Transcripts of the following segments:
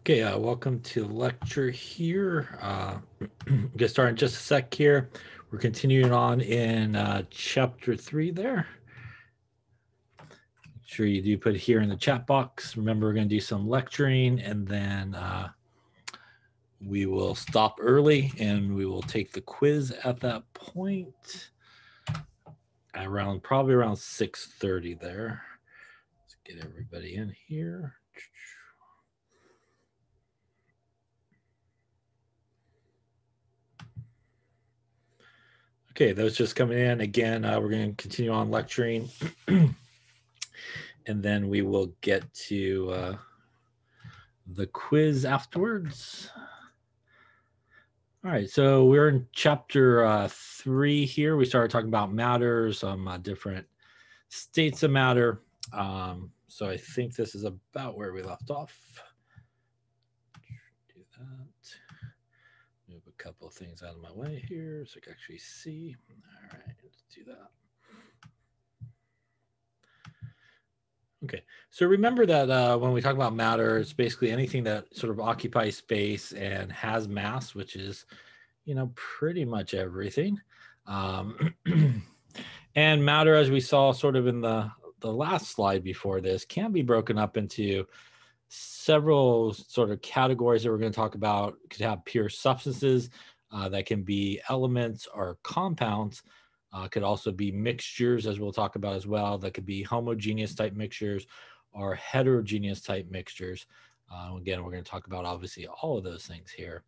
Okay, uh, welcome to lecture here. Uh, get started in just a sec here. We're continuing on in uh, chapter three there. Make sure you do put here in the chat box. Remember, we're going to do some lecturing and then uh, we will stop early and we will take the quiz at that point around probably around 6.30 there. Let's get everybody in here. Okay, those just coming in. Again, uh, we're going to continue on lecturing. and then we will get to uh, the quiz afterwards. All right, so we're in chapter uh, three here. We started talking about matter, some uh, different states of matter. Um, so I think this is about where we left off. Do that. Move couple of things out of my way here so I can actually see. All right, let's do that. Okay, so remember that uh, when we talk about matter, it's basically anything that sort of occupies space and has mass, which is, you know, pretty much everything. Um, and matter, as we saw sort of in the, the last slide before this, can be broken up into several sort of categories that we're going to talk about. Could have pure substances uh, that can be elements or compounds. Uh, could also be mixtures, as we'll talk about as well. That could be homogeneous type mixtures or heterogeneous type mixtures. Uh, again, we're going to talk about obviously all of those things here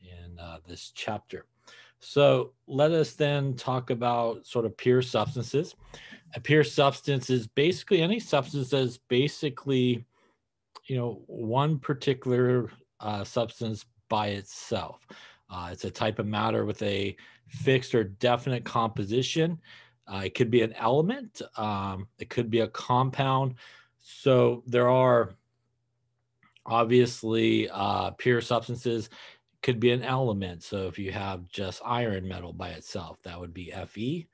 in uh, this chapter. So let us then talk about sort of pure substances. A pure substance is basically any substance that is basically, you know, one particular uh, substance by itself. Uh, it's a type of matter with a fixed or definite composition. Uh, it could be an element, um, it could be a compound. So there are obviously uh, pure substances could be an element. So if you have just iron metal by itself, that would be Fe.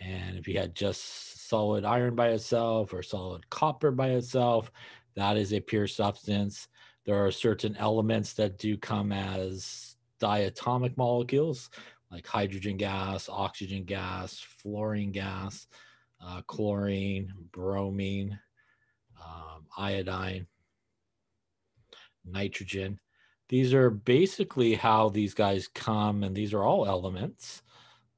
And if you had just solid iron by itself or solid copper by itself, that is a pure substance. There are certain elements that do come as diatomic molecules like hydrogen gas, oxygen gas, fluorine gas, uh, chlorine, bromine, um, iodine, nitrogen. These are basically how these guys come, and these are all elements.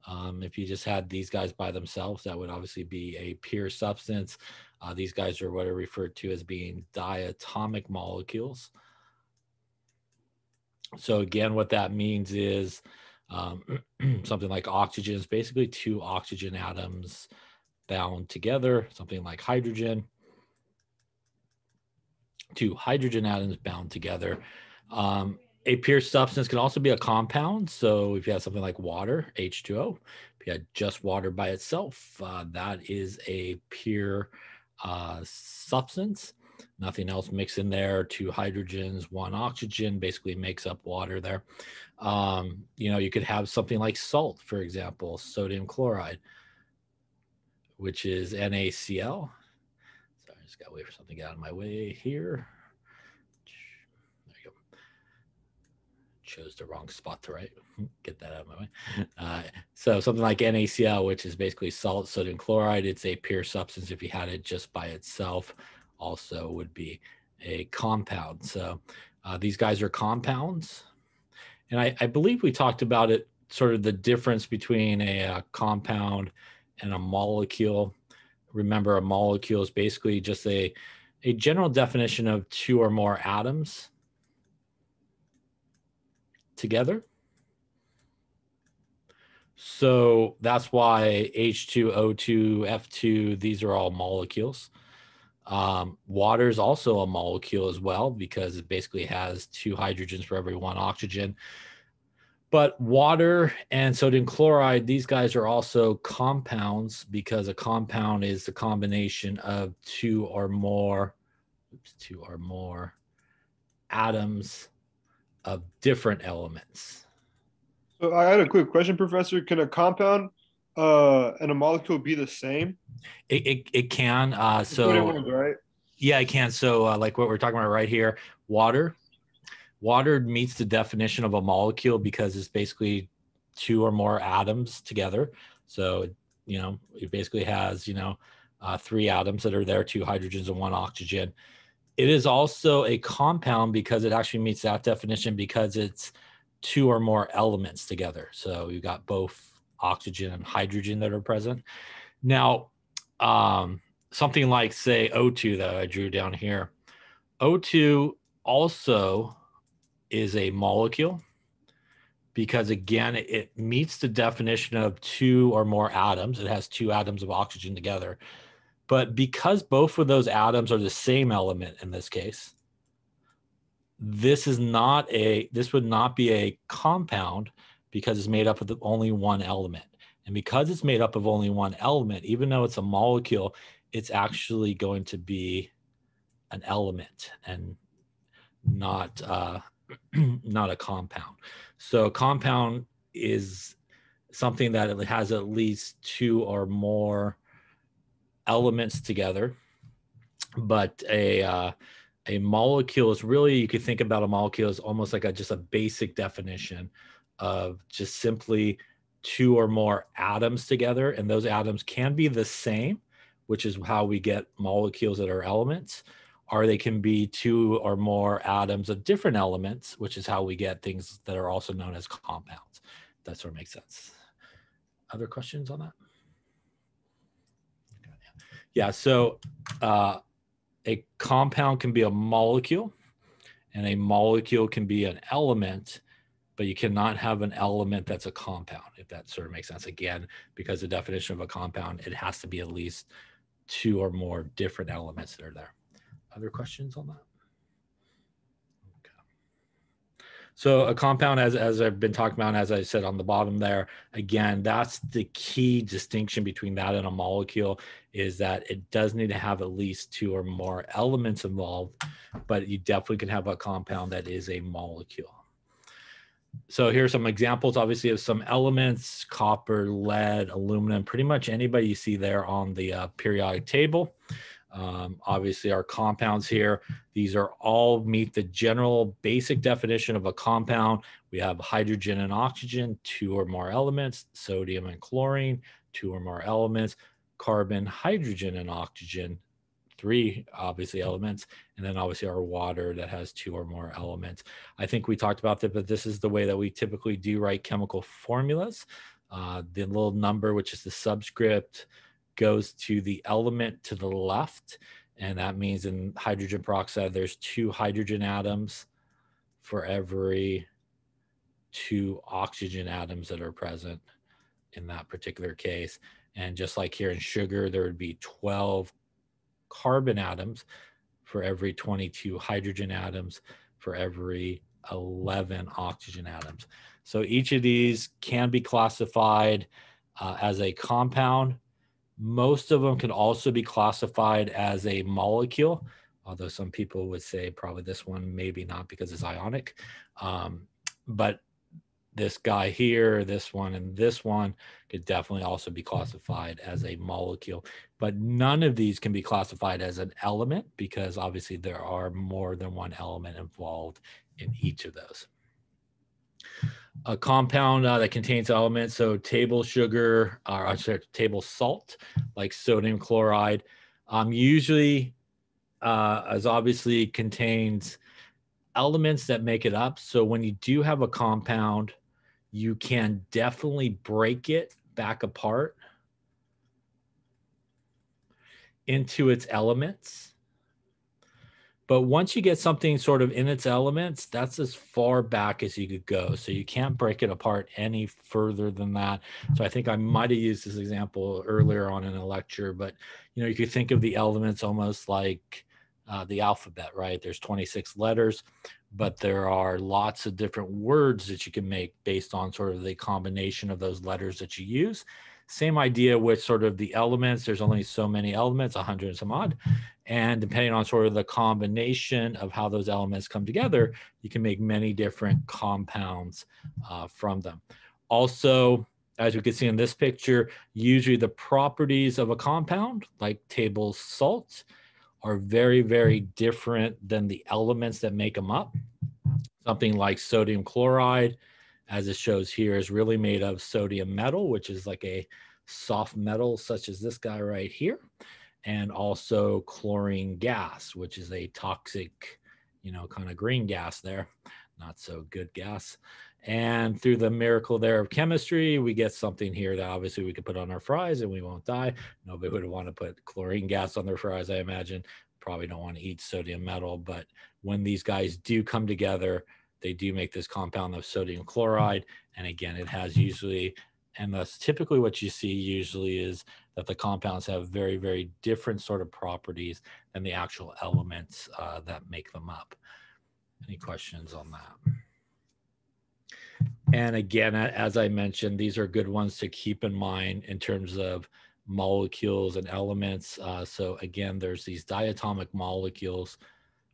Um, if you just had these guys by themselves, that would obviously be a pure substance. Uh, these guys are what are referred to as being diatomic molecules. So again, what that means is um, something like oxygen is basically two oxygen atoms bound together, something like hydrogen, two hydrogen atoms bound together. Um, a pure substance can also be a compound. So if you have something like water, H2O, if you had just water by itself, uh, that is a pure uh, substance. Nothing else mixed in there. Two hydrogens, one oxygen basically makes up water there. Um, you know, you could have something like salt, for example, sodium chloride, which is NaCl. Sorry, I just got to wait for something to get out of my way here. There you go. Chose the wrong spot to write. Get that out of my way. Uh, so something like NaCl, which is basically salt, sodium chloride. It's a pure substance if you had it just by itself also would be a compound. So uh, these guys are compounds. And I, I, believe we talked about it, sort of the difference between a, a compound and a molecule. Remember, a molecule is basically just a, a general definition of two or more atoms together. So that's why H2, O2, F2, these are all molecules. Um, water is also a molecule as well because it basically has two hydrogens for every one oxygen. But water and sodium chloride, these guys are also compounds because a compound is the combination of two or more, oops, two or more atoms of different elements. So I had a quick question, Professor. Can a compound uh, and a molecule be the same? It, it, it can. Uh, so, right? Yeah, it can. So, uh, like what we're talking about right here, water water meets the definition of a molecule because it's basically two or more atoms together. So, you know, it basically has, you know, uh, three atoms that are there, two hydrogens and one oxygen. It is also a compound because it actually meets that definition because it's two or more elements together. So you've got both oxygen and hydrogen that are present. Now, um, something like, say, O2 that I drew down here, O2 also is a molecule because again it meets the definition of two or more atoms it has two atoms of oxygen together but because both of those atoms are the same element in this case this is not a this would not be a compound because it's made up of the, only one element and because it's made up of only one element even though it's a molecule it's actually going to be an element and not uh, not a compound. So a compound is something that has at least two or more elements together. But a uh, a molecule is really you could think about a molecule as almost like a just a basic definition of just simply two or more atoms together, and those atoms can be the same, which is how we get molecules that are elements or they can be two or more atoms of different elements, which is how we get things that are also known as compounds. That sort of makes sense. Other questions on that? Yeah, so uh, a compound can be a molecule, and a molecule can be an element, but you cannot have an element that's a compound, if that sort of makes sense. Again, because the definition of a compound, it has to be at least two or more different elements that are there. Other questions on that? Okay. So a compound, as, as I've been talking about, as I said on the bottom there, again, that's the key distinction between that and a molecule is that it does need to have at least two or more elements involved, but you definitely can have a compound that is a molecule. So here's some examples, obviously, of some elements, copper, lead, aluminum, pretty much anybody you see there on the uh, periodic table. Um, obviously, our compounds here, these are all meet the general basic definition of a compound. We have hydrogen and oxygen, two or more elements, sodium and chlorine, two or more elements, carbon, hydrogen, and oxygen, three obviously elements, and then obviously our water that has two or more elements. I think we talked about that, but this is the way that we typically do write chemical formulas. Uh, the little number, which is the subscript, goes to the element to the left. And that means in hydrogen peroxide, there's two hydrogen atoms for every two oxygen atoms that are present in that particular case. And just like here in sugar, there would be 12 carbon atoms for every 22 hydrogen atoms for every 11 oxygen atoms. So each of these can be classified uh, as a compound most of them can also be classified as a molecule, although some people would say probably this one, maybe not because it's ionic. Um, but this guy here, this one, and this one could definitely also be classified as a molecule. But none of these can be classified as an element because obviously there are more than one element involved in each of those a compound uh, that contains elements, so table sugar, or I'm sorry, table salt, like sodium chloride, um, usually uh, as obviously contains elements that make it up. So when you do have a compound, you can definitely break it back apart into its elements but once you get something sort of in its elements, that's as far back as you could go. So you can't break it apart any further than that. So I think I might have used this example earlier on in a lecture, but you know, you could think of the elements almost like uh, the alphabet, right? There's 26 letters, but there are lots of different words that you can make based on sort of the combination of those letters that you use. Same idea with sort of the elements. There's only so many elements, 100 and some odd. And depending on sort of the combination of how those elements come together, you can make many different compounds uh, from them. Also, as we can see in this picture, usually the properties of a compound, like table salt, are very, very different than the elements that make them up. Something like sodium chloride, as it shows here, is really made of sodium metal, which is like a soft metal, such as this guy right here, and also chlorine gas, which is a toxic, you know, kind of green gas there. Not so good gas. And through the miracle there of chemistry, we get something here that obviously we could put on our fries and we won't die. Nobody would want to put chlorine gas on their fries, I imagine. Probably don't want to eat sodium metal. But when these guys do come together, they do make this compound of sodium chloride. And again, it has usually, and that's typically what you see usually is that the compounds have very, very different sort of properties than the actual elements uh, that make them up. Any questions on that? And again, as I mentioned, these are good ones to keep in mind in terms of molecules and elements. Uh, so again, there's these diatomic molecules,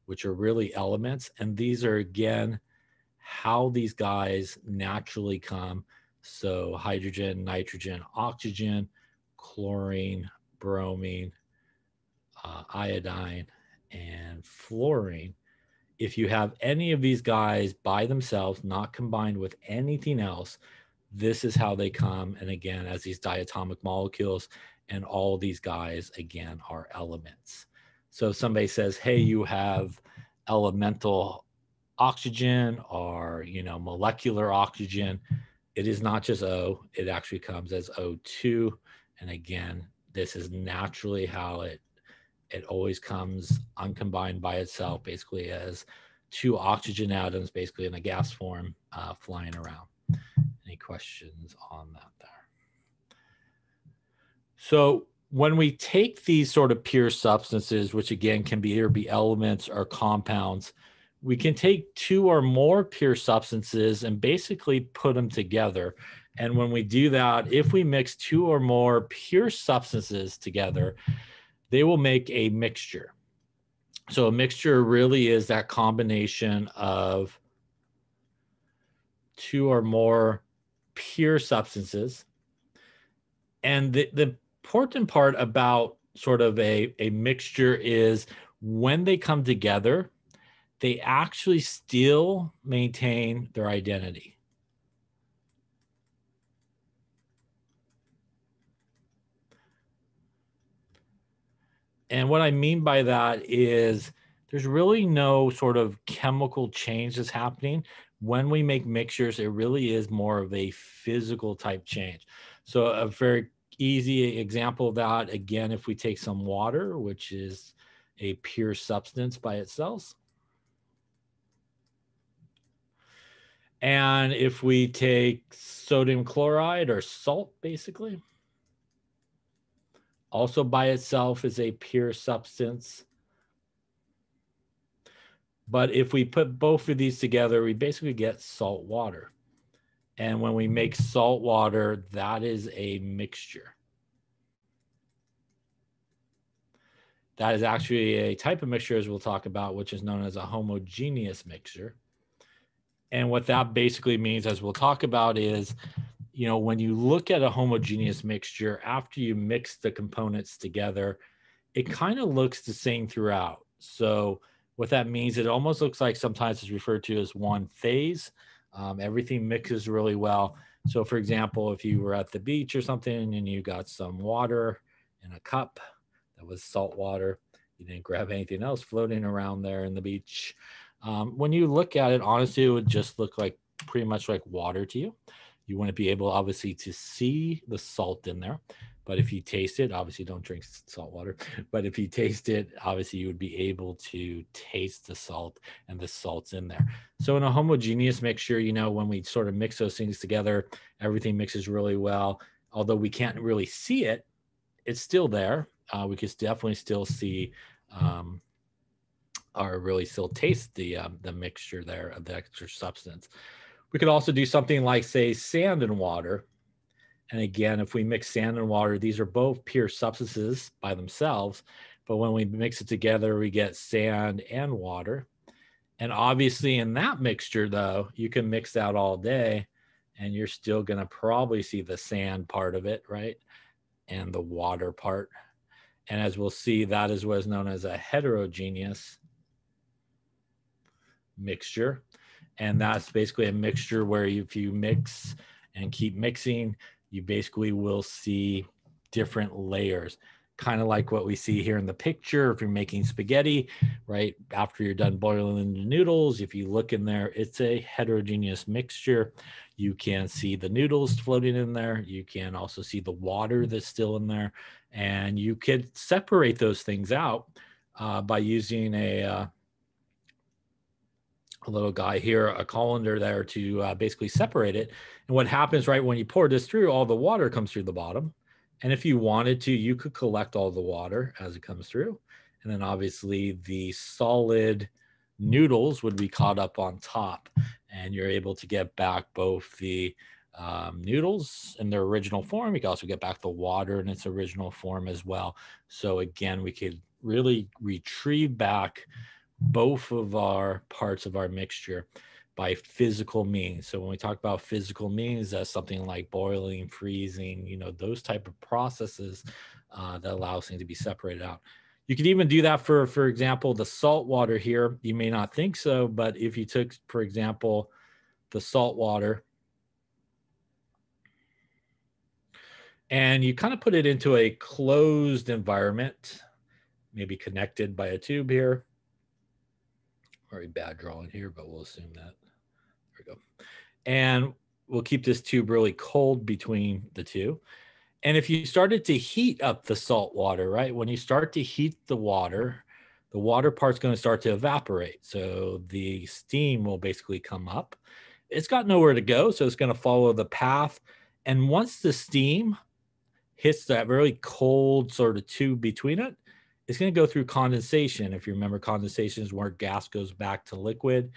which are really elements. And these are, again, how these guys naturally come. So hydrogen, nitrogen, oxygen, chlorine, bromine, uh, iodine, and fluorine if you have any of these guys by themselves, not combined with anything else, this is how they come. And again, as these diatomic molecules, and all these guys, again, are elements. So if somebody says, hey, hmm. you have elemental oxygen or, you know, molecular oxygen, it is not just O, it actually comes as O2. And again, this is naturally how it it always comes uncombined by itself, basically as two oxygen atoms, basically in a gas form, uh, flying around. Any questions on that there? So when we take these sort of pure substances, which again can be either be elements or compounds, we can take two or more pure substances and basically put them together. And when we do that, if we mix two or more pure substances together, they will make a mixture. So a mixture really is that combination of two or more pure substances. And the, the important part about sort of a, a mixture is when they come together, they actually still maintain their identity. And what I mean by that is there's really no sort of chemical change that's happening. When we make mixtures, it really is more of a physical type change. So, a very easy example of that, again, if we take some water, which is a pure substance by itself, and if we take sodium chloride or salt, basically, also by itself is a pure substance. But if we put both of these together, we basically get salt water. And when we make salt water, that is a mixture. That is actually a type of mixture, as we'll talk about, which is known as a homogeneous mixture. And what that basically means, as we'll talk about, is you know, when you look at a homogeneous mixture, after you mix the components together, it kind of looks the same throughout. So what that means, it almost looks like sometimes it's referred to as one phase. Um, everything mixes really well. So for example, if you were at the beach or something and you got some water in a cup that was salt water, you didn't grab anything else floating around there in the beach. Um, when you look at it, honestly, it would just look like pretty much like water to you. You want to be able, obviously, to see the salt in there. But if you taste it, obviously don't drink salt water. But if you taste it, obviously you would be able to taste the salt and the salt's in there. So in a homogeneous mixture, you know, when we sort of mix those things together, everything mixes really well. Although we can't really see it, it's still there. Uh, we can definitely still see um, or really still taste the um, the mixture there of the extra substance. We could also do something like, say, sand and water. And again, if we mix sand and water, these are both pure substances by themselves. But when we mix it together, we get sand and water. And obviously, in that mixture, though, you can mix that all day and you're still going to probably see the sand part of it, right? And the water part. And as we'll see, that is what is known as a heterogeneous mixture. And that's basically a mixture where if you mix and keep mixing, you basically will see different layers kind of like what we see here in the picture. If you're making spaghetti, right after you're done boiling the noodles, if you look in there, it's a heterogeneous mixture. You can see the noodles floating in there. You can also see the water that's still in there. And you could separate those things out uh, by using a, uh, a little guy here, a colander there to uh, basically separate it. And what happens right when you pour this through, all the water comes through the bottom and if you wanted to, you could collect all the water as it comes through. And then obviously the solid noodles would be caught up on top. And you're able to get back both the um, noodles in their original form. You can also get back the water in its original form as well. So again, we could really retrieve back both of our parts of our mixture by physical means. So when we talk about physical means, that's something like boiling, freezing, you know, those type of processes uh, that allows things to be separated out. You could even do that for, for example, the salt water here. You may not think so, but if you took, for example, the salt water and you kind of put it into a closed environment, maybe connected by a tube here. Very bad drawing here, but we'll assume that There we go. And we'll keep this tube really cold between the two. And if you started to heat up the salt water, right, when you start to heat the water, the water part's going to start to evaporate. So the steam will basically come up. It's got nowhere to go, so it's going to follow the path. And once the steam hits that really cold sort of tube between it, it's going to go through condensation. If you remember, condensation is where gas goes back to liquid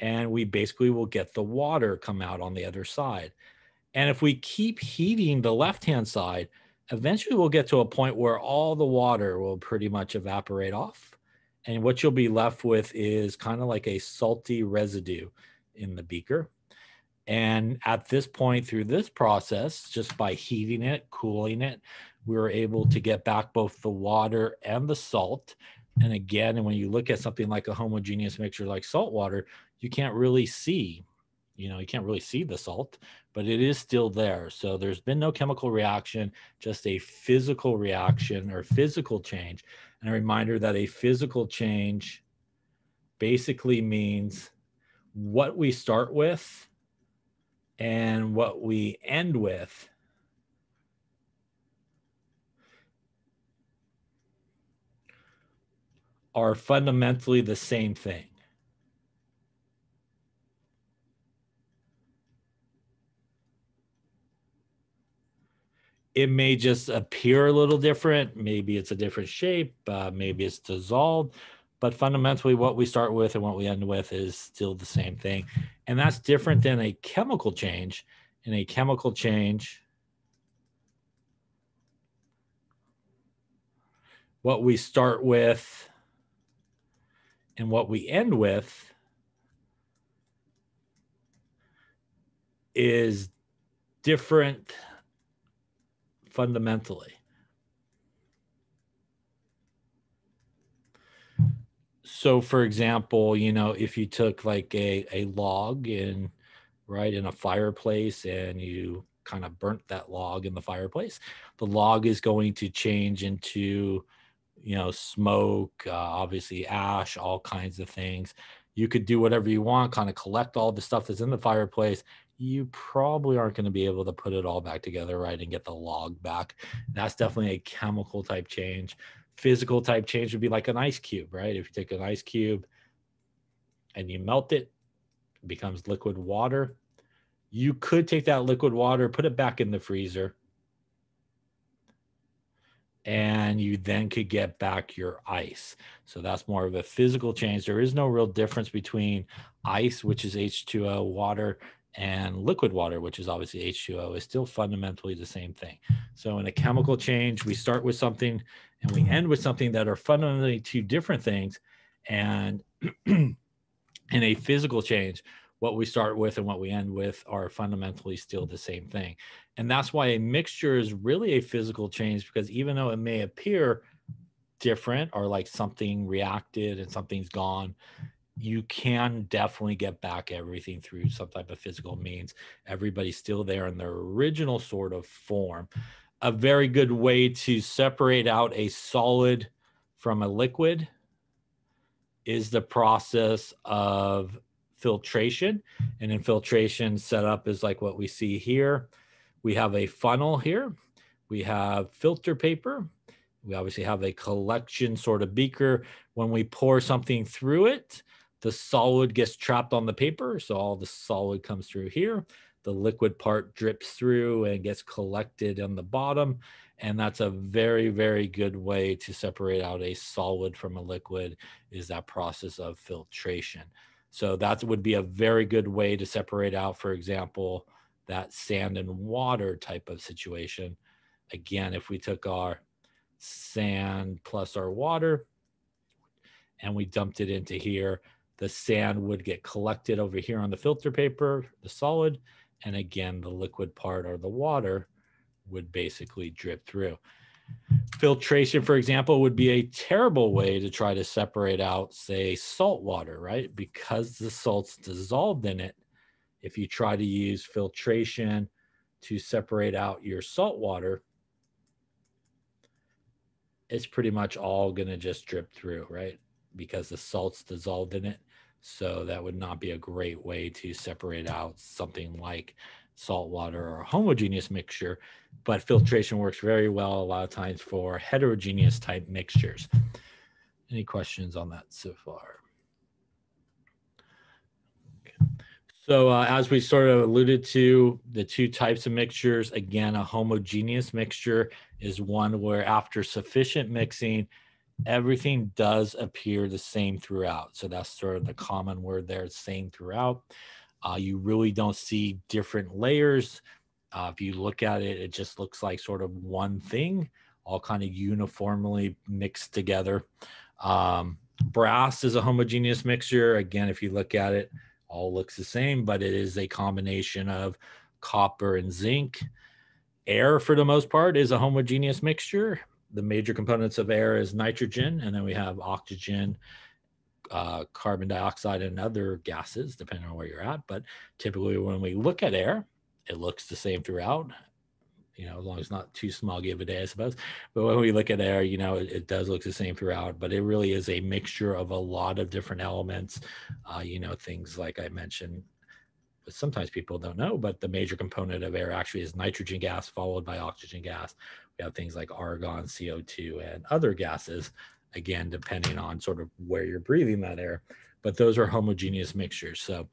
and we basically will get the water come out on the other side. And if we keep heating the left hand side, eventually we'll get to a point where all the water will pretty much evaporate off. And what you'll be left with is kind of like a salty residue in the beaker. And at this point, through this process, just by heating it, cooling it, we were able to get back both the water and the salt. And again, and when you look at something like a homogeneous mixture like salt water, you can't really see you know you can't really see the salt but it is still there so there's been no chemical reaction just a physical reaction or physical change and a reminder that a physical change basically means what we start with and what we end with are fundamentally the same thing it may just appear a little different. Maybe it's a different shape. Uh, maybe it's dissolved. But fundamentally, what we start with and what we end with is still the same thing. And that's different than a chemical change. In a chemical change, what we start with and what we end with is different fundamentally. So, for example, you know, if you took like a, a log in, right, in a fireplace and you kind of burnt that log in the fireplace, the log is going to change into, you know, smoke, uh, obviously ash, all kinds of things. You could do whatever you want, kind of collect all the stuff that's in the fireplace you probably aren't going to be able to put it all back together right and get the log back. That's definitely a chemical type change. Physical type change would be like an ice cube, right? If you take an ice cube and you melt it, it becomes liquid water. You could take that liquid water, put it back in the freezer, and you then could get back your ice. So that's more of a physical change. There is no real difference between ice, which is H2O, water, and liquid water, which is obviously H2O, is still fundamentally the same thing. So in a chemical change, we start with something and we end with something that are fundamentally two different things. And in a physical change, what we start with and what we end with are fundamentally still the same thing. And that's why a mixture is really a physical change because even though it may appear different or like something reacted and something's gone, you can definitely get back everything through some type of physical means. Everybody's still there in their original sort of form. A very good way to separate out a solid from a liquid is the process of filtration. And infiltration setup is like what we see here. We have a funnel here. We have filter paper. We obviously have a collection sort of beaker. When we pour something through it, the solid gets trapped on the paper. So all the solid comes through here. The liquid part drips through and gets collected on the bottom. And that's a very, very good way to separate out a solid from a liquid is that process of filtration. So that would be a very good way to separate out, for example, that sand and water type of situation. Again, if we took our sand plus our water and we dumped it into here, the sand would get collected over here on the filter paper, the solid, and again, the liquid part or the water would basically drip through. Filtration, for example, would be a terrible way to try to separate out, say, salt water, right? Because the salt's dissolved in it. If you try to use filtration to separate out your salt water, it's pretty much all going to just drip through, right? Because the salt's dissolved in it. So that would not be a great way to separate out something like salt water or a homogeneous mixture, but filtration works very well a lot of times for heterogeneous type mixtures. Any questions on that so far? So uh, as we sort of alluded to, the two types of mixtures, again, a homogeneous mixture is one where after sufficient mixing, everything does appear the same throughout. So that's sort of the common word there, same throughout. Uh, you really don't see different layers. Uh, if you look at it, it just looks like sort of one thing, all kind of uniformly mixed together. Um, brass is a homogeneous mixture. Again, if you look at it, all looks the same, but it is a combination of copper and zinc. Air, for the most part, is a homogeneous mixture the major components of air is nitrogen, and then we have oxygen, uh, carbon dioxide, and other gases, depending on where you're at. But typically, when we look at air, it looks the same throughout. You know, as long as it's not too smoggy of a day, I suppose. But when we look at air, you know, it, it does look the same throughout. But it really is a mixture of a lot of different elements. Uh, you know, things like I mentioned, but sometimes people don't know, but the major component of air actually is nitrogen gas followed by oxygen gas, we have things like argon, CO2, and other gases, again, depending on sort of where you're breathing that air. But those are homogeneous mixtures. So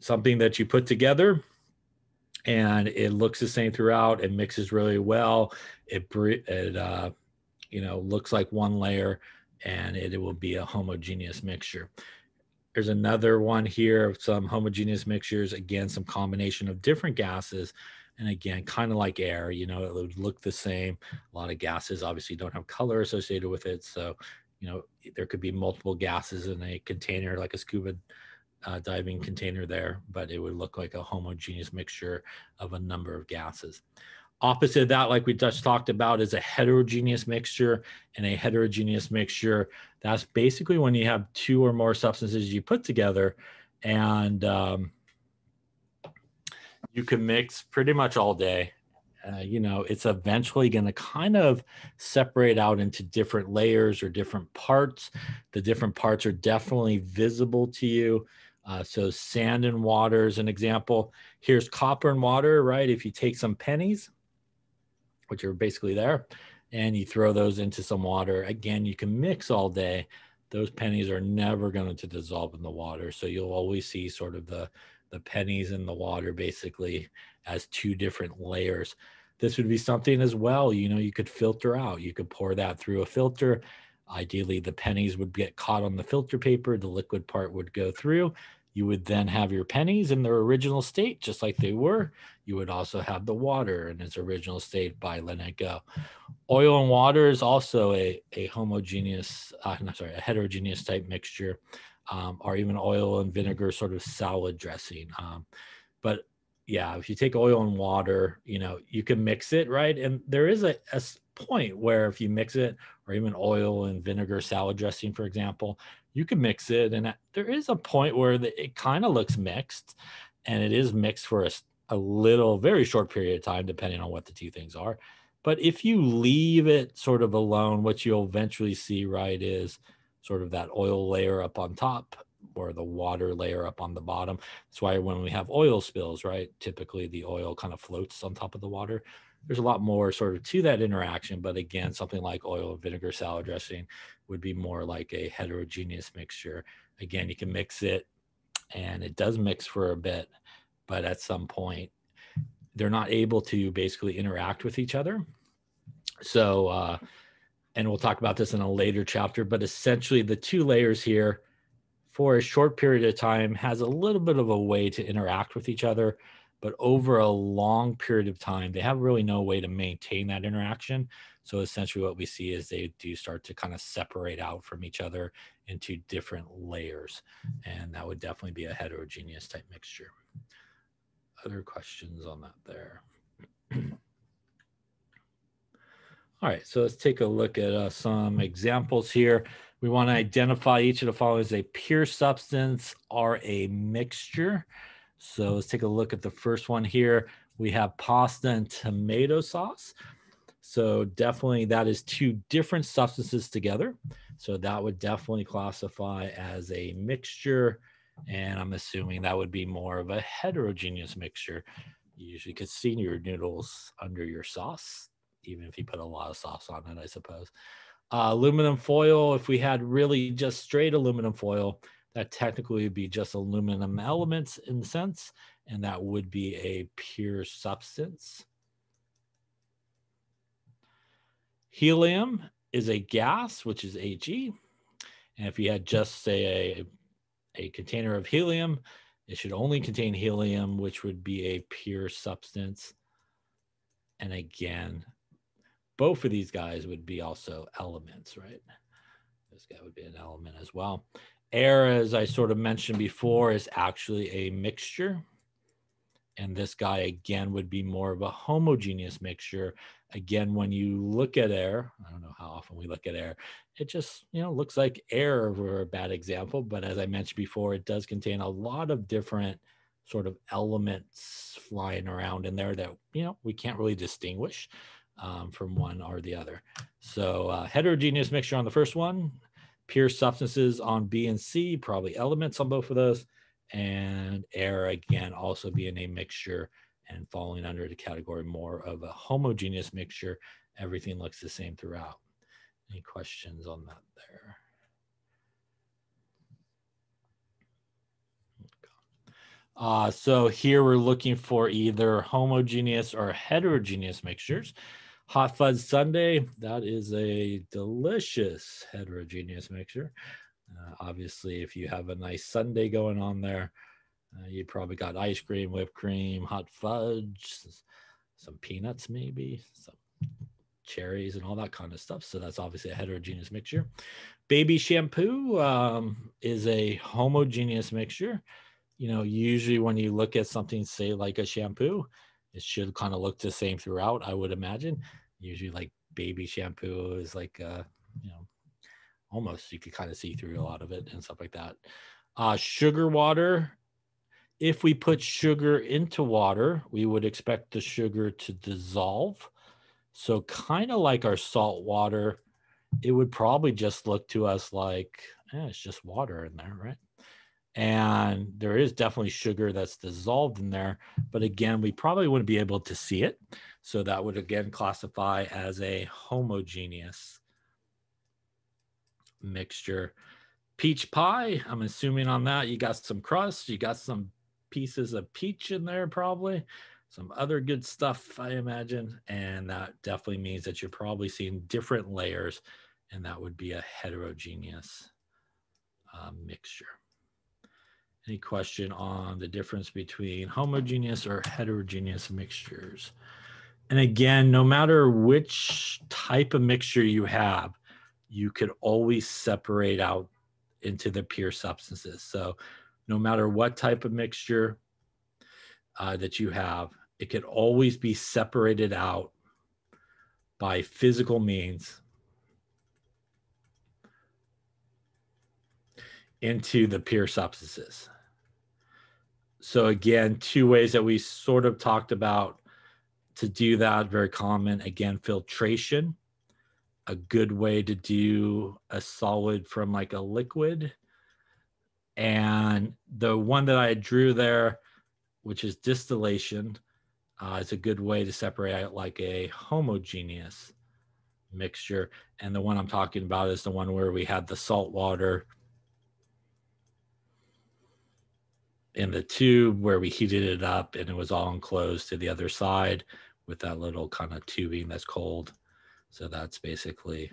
something that you put together and it looks the same throughout. It mixes really well. It, it uh, you know, looks like one layer and it, it will be a homogeneous mixture. There's another one here of some homogeneous mixtures, again, some combination of different gases and again, kind of like air, you know, it would look the same. A lot of gases obviously don't have color associated with it. So, you know, there could be multiple gases in a container, like a scuba uh, diving container there, but it would look like a homogeneous mixture of a number of gases. Opposite of that, like we just talked about, is a heterogeneous mixture. And a heterogeneous mixture, that's basically when you have two or more substances you put together and um, you can mix pretty much all day. Uh, you know, it's eventually going to kind of separate out into different layers or different parts. The different parts are definitely visible to you. Uh, so, sand and water is an example. Here's copper and water, right? If you take some pennies, which are basically there, and you throw those into some water, again, you can mix all day. Those pennies are never going to dissolve in the water. So, you'll always see sort of the the pennies in the water basically as two different layers. This would be something as well, you know, you could filter out. You could pour that through a filter. Ideally, the pennies would get caught on the filter paper, the liquid part would go through. You would then have your pennies in their original state, just like they were. You would also have the water in its original state by letting it go. Oil and water is also a, a homogeneous, uh, I'm sorry, a heterogeneous type mixture um, or even oil and vinegar sort of salad dressing. Um, but yeah, if you take oil and water, you know, you can mix it, right? And there is a, a point where if you mix it or even oil and vinegar salad dressing for example you can mix it and there is a point where the, it kind of looks mixed and it is mixed for a, a little very short period of time depending on what the two things are but if you leave it sort of alone what you'll eventually see right is sort of that oil layer up on top or the water layer up on the bottom. That's why when we have oil spills, right, typically the oil kind of floats on top of the water. There's a lot more sort of to that interaction, but again, something like oil vinegar salad dressing would be more like a heterogeneous mixture. Again, you can mix it and it does mix for a bit, but at some point they're not able to basically interact with each other. So, uh, and we'll talk about this in a later chapter, but essentially the two layers here for a short period of time has a little bit of a way to interact with each other, but over a long period of time, they have really no way to maintain that interaction. So essentially what we see is they do start to kind of separate out from each other into different layers. And that would definitely be a heterogeneous type mixture. Other questions on that there? All right, so let's take a look at uh, some examples here. We want to identify each of the following as a pure substance or a mixture. So let's take a look at the first one here. We have pasta and tomato sauce. So definitely that is two different substances together. So that would definitely classify as a mixture. And I'm assuming that would be more of a heterogeneous mixture. You usually could see your noodles under your sauce even if you put a lot of sauce on it, I suppose. Uh, aluminum foil, if we had really just straight aluminum foil, that technically would be just aluminum elements in sense, and that would be a pure substance. Helium is a gas, which is He. And if you had just, say, a, a container of helium, it should only contain helium, which would be a pure substance. And again, both of these guys would be also elements, right? This guy would be an element as well. Air, as I sort of mentioned before, is actually a mixture. And this guy, again, would be more of a homogeneous mixture. Again, when you look at air, I don't know how often we look at air, it just, you know, looks like air for a bad example. But as I mentioned before, it does contain a lot of different sort of elements flying around in there that, you know, we can't really distinguish um, from one or the other. So uh, heterogeneous mixture on the first one, pure substances on B and C, probably elements on both of those, and air again also being a mixture and falling under the category more of a homogeneous mixture. Everything looks the same throughout. Any questions on that there? Uh, so here we're looking for either homogeneous or heterogeneous mixtures. Hot Fudge Sundae, that is a delicious heterogeneous mixture. Uh, obviously, if you have a nice sundae going on there, uh, you probably got ice cream, whipped cream, hot fudge, some peanuts, maybe, some cherries, and all that kind of stuff. So that's obviously a heterogeneous mixture. Baby shampoo um, is a homogeneous mixture. You know, usually when you look at something, say like a shampoo, it should kind of look the same throughout, I would imagine. Usually, like baby shampoo is like, uh, you know, almost you could kind of see through a lot of it and stuff like that. Uh, sugar water. If we put sugar into water, we would expect the sugar to dissolve. So, kind of like our salt water, it would probably just look to us like eh, it's just water in there, right? And there is definitely sugar that's dissolved in there but again we probably wouldn't be able to see it. So that would again classify as a homogeneous mixture. Peach pie i'm assuming on that you got some crust you got some pieces of peach in there probably some other good stuff i imagine and that definitely means that you're probably seeing different layers and that would be a heterogeneous uh, mixture any question on the difference between homogeneous or heterogeneous mixtures? And again, no matter which type of mixture you have, you could always separate out into the pure substances. So no matter what type of mixture uh, that you have, it could always be separated out by physical means into the pure substances. So again, two ways that we sort of talked about to do that, very common. Again, filtration, a good way to do a solid from like a liquid. And the one that I drew there, which is distillation, uh, is a good way to separate out like a homogeneous mixture. And the one I'm talking about is the one where we had the salt water in the tube where we heated it up and it was all enclosed to the other side with that little kind of tubing that's cold. So that's basically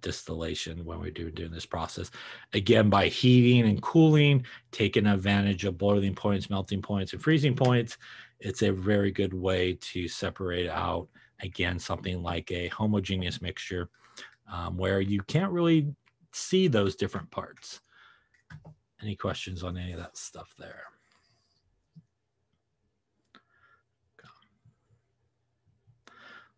distillation when we're doing, doing this process. Again, by heating and cooling, taking advantage of boiling points, melting points, and freezing points, it's a very good way to separate out, again, something like a homogeneous mixture um, where you can't really see those different parts. Any questions on any of that stuff there?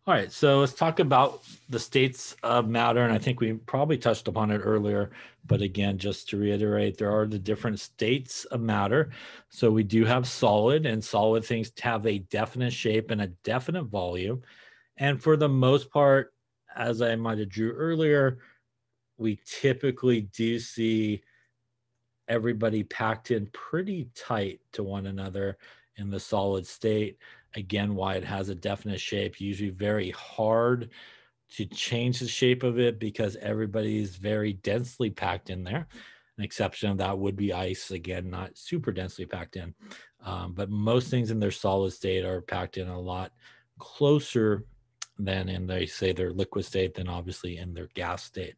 All right, so let's talk about the states of matter. And I think we probably touched upon it earlier, but again, just to reiterate, there are the different states of matter. So we do have solid, and solid things have a definite shape and a definite volume. And for the most part, as I might have drew earlier, we typically do see everybody packed in pretty tight to one another in the solid state. Again, why it has a definite shape, usually very hard to change the shape of it because everybody is very densely packed in there. An exception of that would be ice, again, not super densely packed in. Um, but most things in their solid state are packed in a lot closer than in, they say, their liquid state than obviously in their gas state.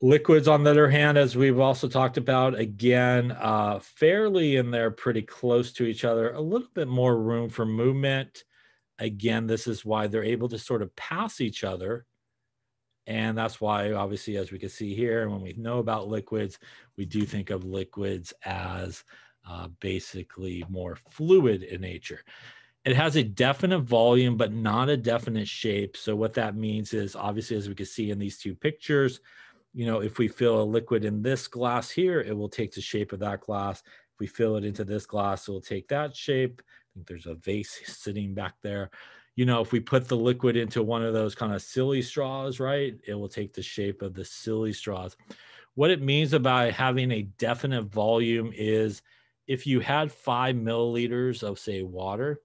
Liquids, on the other hand, as we've also talked about, again, uh, fairly in there, pretty close to each other, a little bit more room for movement. Again, this is why they're able to sort of pass each other. And that's why, obviously, as we can see here, when we know about liquids, we do think of liquids as uh, basically more fluid in nature. It has a definite volume, but not a definite shape. So, what that means is obviously, as we can see in these two pictures, you know, if we fill a liquid in this glass here, it will take the shape of that glass. If we fill it into this glass, it will take that shape. I think there's a vase sitting back there. You know, if we put the liquid into one of those kind of silly straws, right, it will take the shape of the silly straws. What it means about having a definite volume is if you had five milliliters of, say, water,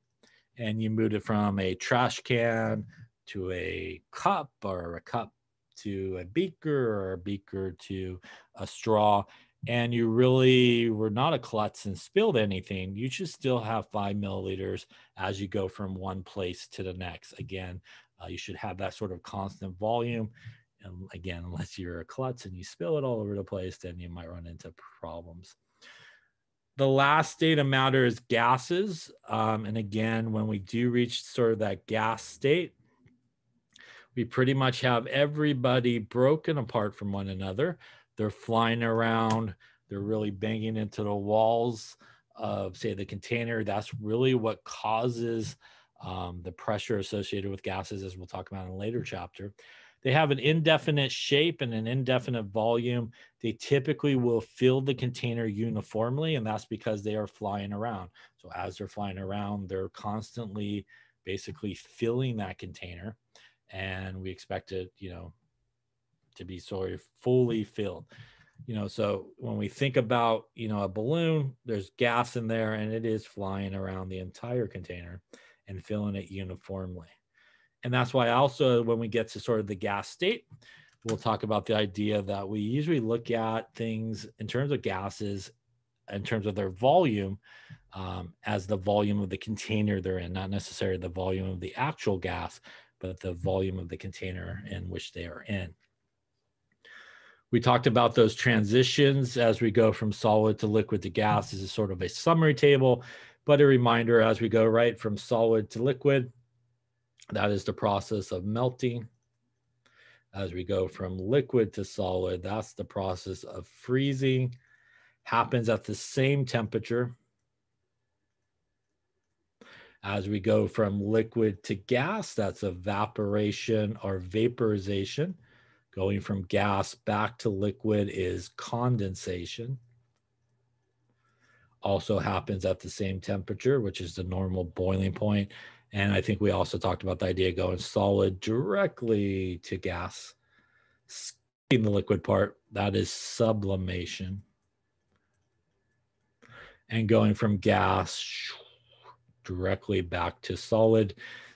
and you moved it from a trash can to a cup or a cup to a beaker or a beaker to a straw and you really were not a klutz and spilled anything, you should still have five milliliters as you go from one place to the next. Again, uh, you should have that sort of constant volume. And again, unless you're a klutz and you spill it all over the place, then you might run into problems. The last state of matter is gases. Um, and again, when we do reach sort of that gas state, we pretty much have everybody broken apart from one another. They're flying around, they're really banging into the walls of, say, the container. That's really what causes um, the pressure associated with gases, as we'll talk about in a later chapter. They have an indefinite shape and an indefinite volume. They typically will fill the container uniformly, and that's because they are flying around. So, as they're flying around, they're constantly basically filling that container and we expect it, you know, to be sort of fully filled. You know, so when we think about, you know, a balloon, there's gas in there and it is flying around the entire container and filling it uniformly. And that's why also when we get to sort of the gas state, we'll talk about the idea that we usually look at things in terms of gases in terms of their volume um, as the volume of the container they're in, not necessarily the volume of the actual gas, but the volume of the container in which they are in. We talked about those transitions as we go from solid to liquid to gas. This is sort of a summary table, but a reminder as we go right from solid to liquid, that is the process of melting. As we go from liquid to solid, that's the process of freezing. Happens at the same temperature As we go from liquid to gas, that's evaporation or vaporization. Going from gas back to liquid is condensation. Also happens at the same temperature, which is the normal boiling point. And I think we also talked about the idea of going solid directly to gas, skipping the liquid part. That is sublimation. And going from gas directly back to solid,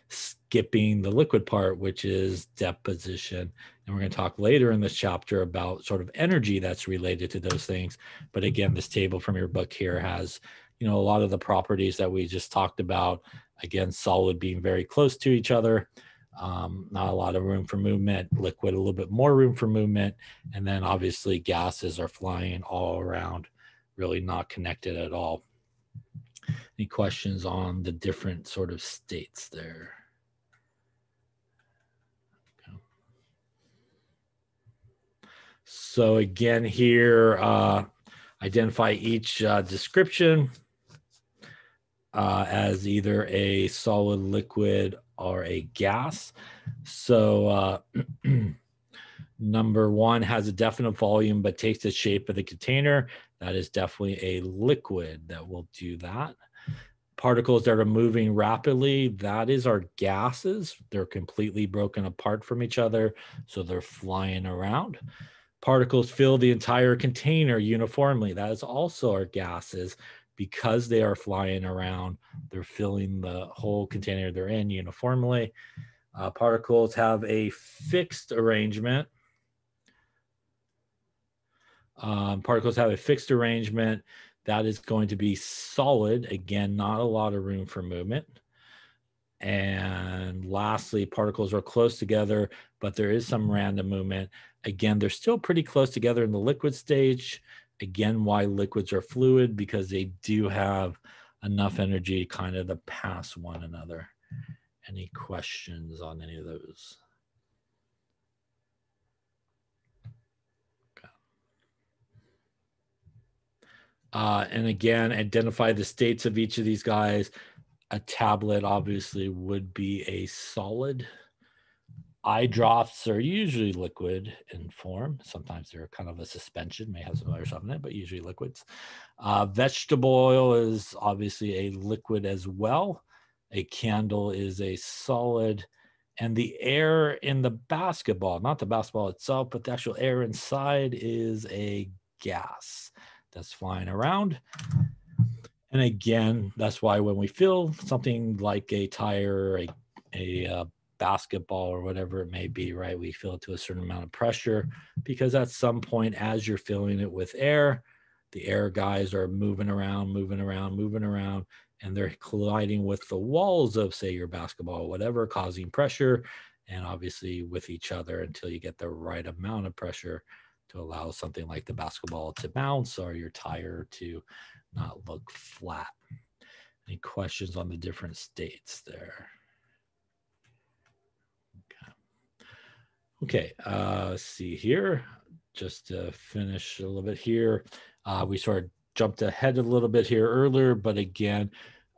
skipping the liquid part, which is deposition. And we're going to talk later in this chapter about sort of energy that's related to those things. But again, this table from your book here has, you know, a lot of the properties that we just talked about. Again, solid being very close to each other. Um, not a lot of room for movement, liquid a little bit more room for movement, and then obviously gases are flying all around, really not connected at all. Any questions on the different sort of states there? So again, here, uh, identify each uh, description uh, as either a solid, liquid, or a gas. So uh, number one has a definite volume but takes the shape of the container. That is definitely a liquid that will do that. Particles that are moving rapidly, that is our gases. They're completely broken apart from each other, so they're flying around. Particles fill the entire container uniformly. That is also our gases because they are flying around. They're filling the whole container they're in uniformly. Uh, particles have a fixed arrangement um, particles have a fixed arrangement that is going to be solid. Again, not a lot of room for movement. And lastly, particles are close together, but there is some random movement. Again, they're still pretty close together in the liquid stage. Again, why liquids are fluid, because they do have enough energy kind of to pass one another. Any questions on any of those? Uh, and again, identify the states of each of these guys. A tablet obviously would be a solid. Eye drops are usually liquid in form. Sometimes they're kind of a suspension, may have some other stuff in it, but usually liquids. Uh, vegetable oil is obviously a liquid as well. A candle is a solid. And the air in the basketball, not the basketball itself, but the actual air inside is a gas that's flying around. And again, that's why when we fill something like a tire, a, a uh, basketball, or whatever it may be, right, we fill it to a certain amount of pressure because at some point, as you're filling it with air, the air guys are moving around, moving around, moving around, and they're colliding with the walls of, say, your basketball, or whatever, causing pressure, and obviously with each other until you get the right amount of pressure to allow something like the basketball to bounce or your tire to not look flat. Any questions on the different states there? Okay, okay uh, see here. Just to finish a little bit here, uh, we sort of jumped ahead a little bit here earlier, but again,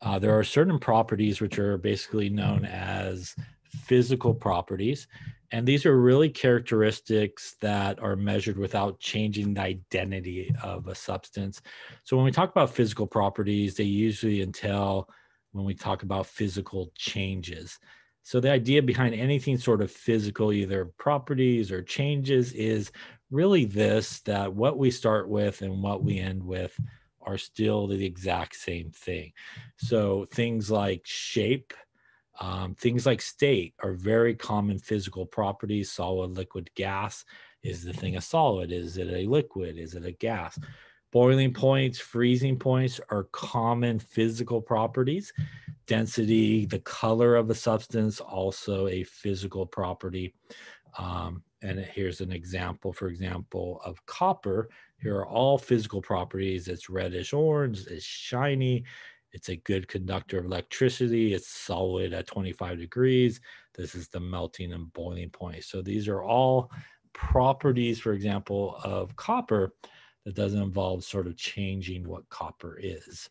uh, there are certain properties which are basically known as physical properties. And these are really characteristics that are measured without changing the identity of a substance. So when we talk about physical properties, they usually entail when we talk about physical changes. So the idea behind anything sort of physical, either properties or changes, is really this that what we start with and what we end with are still the exact same thing. So things like shape, um, things like state are very common physical properties. Solid, liquid, gas. Is the thing a solid? Is it a liquid? Is it a gas? Boiling points, freezing points are common physical properties. Density, the color of a substance, also a physical property. Um, and here's an example, for example, of copper. Here are all physical properties. It's reddish orange, it's shiny, it's a good conductor of electricity. It's solid at 25 degrees. This is the melting and boiling point. So these are all properties, for example, of copper that doesn't involve sort of changing what copper is.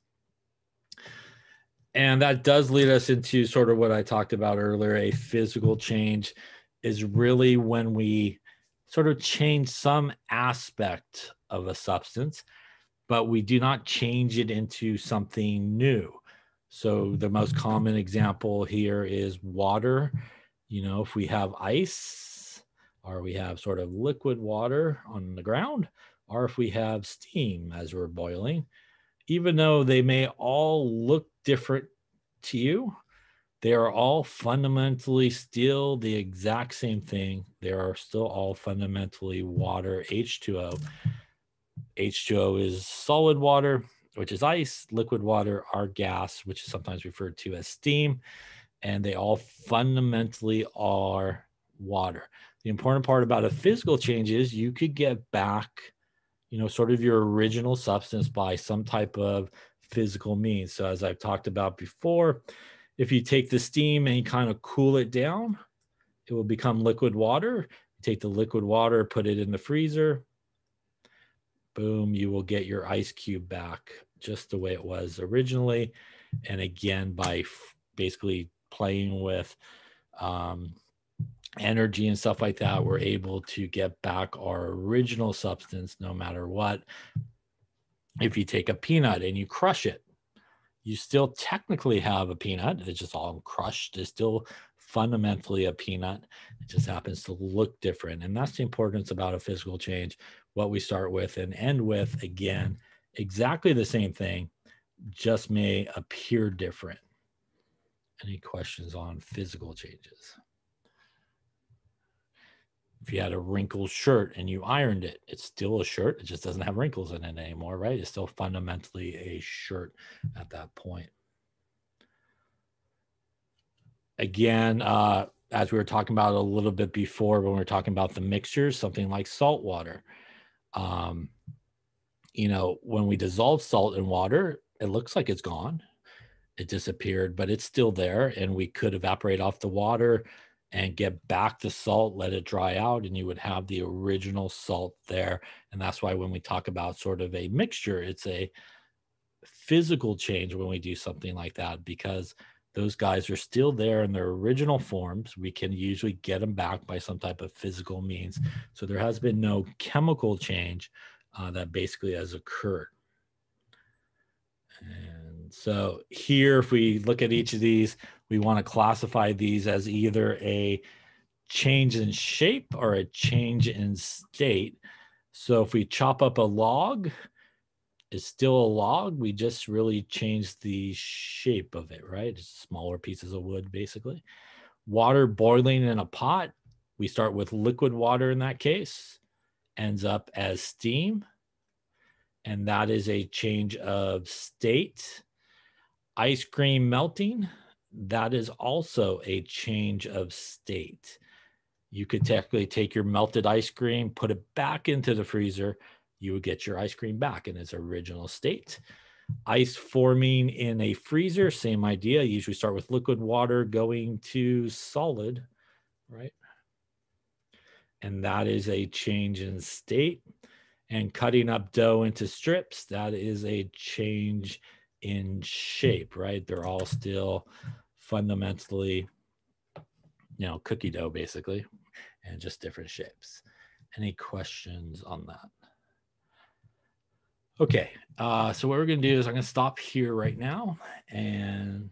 And that does lead us into sort of what I talked about earlier. A physical change is really when we sort of change some aspect of a substance, but we do not change it into something new. So the most mm-hmm. common example here is water. You know, if we have ice or we have sort of liquid water on the ground, or if we have steam as we're boiling, even though they may all look different to you, they are all fundamentally still the exact same thing. They are still all fundamentally water, H2O. H2O is solid water, which is ice, liquid water are gas, which is sometimes referred to as steam, and they all fundamentally are water. The important part about a physical change is you could get back, you know, sort of your original substance by some type of physical means. So, as I've talked about before, if you take the steam and you kind of cool it down, it will become liquid water. You take the liquid water, put it in the freezer, boom, you will get your ice cube back just the way it was originally. And again, by f- basically playing with um, energy and stuff like that, we're able to get back our original substance no matter what. If you take a peanut and you crush it, you still technically have a peanut. It's just all crushed. It's still fundamentally a peanut. It just happens to look different. And that's the importance about a physical change. What we start with and end with, again, exactly the same thing, just may appear different. Any questions on physical changes? If you had a wrinkled shirt and you ironed it, it's still a shirt. It just doesn't have wrinkles in it anymore, right? It's still fundamentally a shirt at that point. Again, uh, as we were talking about a little bit before when we were talking about the mixtures, something like salt water. Um, you know, when we dissolve salt in water, it looks like it's gone. It disappeared, but it's still there. And we could evaporate off the water and get back the salt, let it dry out, and you would have the original salt there. And that's why when we talk about sort of a mixture, it's a physical change when we do something like that because those guys are still there in their original forms. We can usually get them back by some type of physical means. So there has been no chemical change uh, that basically has occurred. And so here, if we look at each of these, we want to classify these as either a change in shape or a change in state. So if we chop up a log, it's still a log. We just really changed the shape of it, right? It's smaller pieces of wood, basically. Water boiling in a pot, we start with liquid water in that case, ends up as steam. And that is a change of state. Ice cream melting, that is also a change of state. You could technically take your melted ice cream, put it back into the freezer, you would get your ice cream back in its original state. Ice forming in a freezer, same idea. You usually start with liquid water going to solid, right? And that is a change in state. And cutting up dough into strips, that is a change in shape, right? They're all still fundamentally, you know, cookie dough basically, and just different shapes. Any questions on that? Okay, uh, so what we're going to do is I'm going to stop here right now and